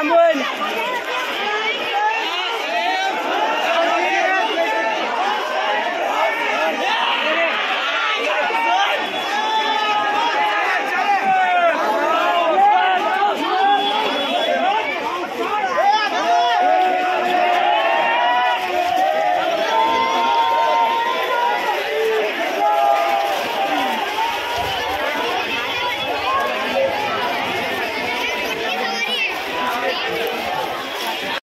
Samuel.